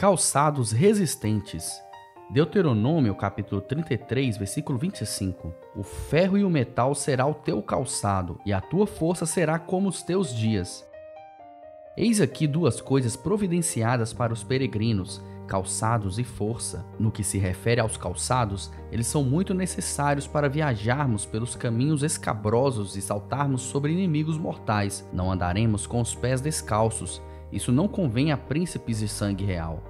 Calçados resistentes. Deuteronômio capítulo 33, versículo 25. O ferro e o metal será o teu calçado, e a tua força será como os teus dias. Eis aqui duas coisas providenciadas para os peregrinos, calçados e força. No que se refere aos calçados, eles são muito necessários para viajarmos pelos caminhos escabrosos e saltarmos sobre inimigos mortais. Não andaremos com os pés descalços. Isso não convém a príncipes de sangue real.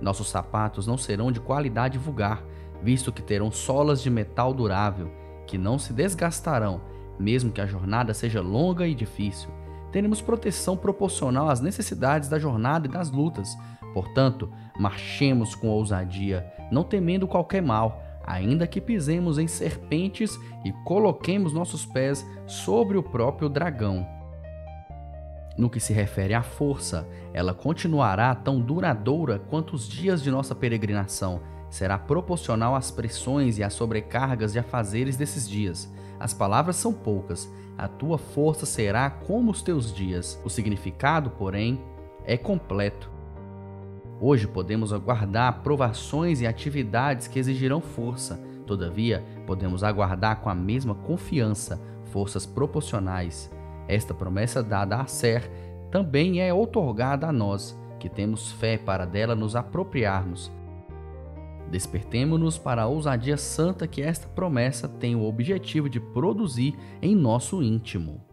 Nossos sapatos não serão de qualidade vulgar, visto que terão solas de metal durável, que não se desgastarão, mesmo que a jornada seja longa e difícil teremos proteção proporcional às necessidades da jornada e das lutas. Portanto, marchemos com ousadia, não temendo qualquer mal, ainda que pisemos em serpentes e coloquemos nossos pés sobre o próprio dragão. No que se refere à força, ela continuará tão duradoura quanto os dias de nossa peregrinação. Será proporcional às pressões e às sobrecargas de afazeres desses dias. As palavras são poucas, a tua força será como os teus dias. O significado, porém, é completo. Hoje podemos aguardar provações e atividades que exigirão força, todavia, podemos aguardar com a mesma confiança forças proporcionais. Esta promessa dada a Ser também é outorgada a nós, que temos fé para dela nos apropriarmos. Despertemo-nos para a ousadia santa que esta promessa tem o objetivo de produzir em nosso íntimo.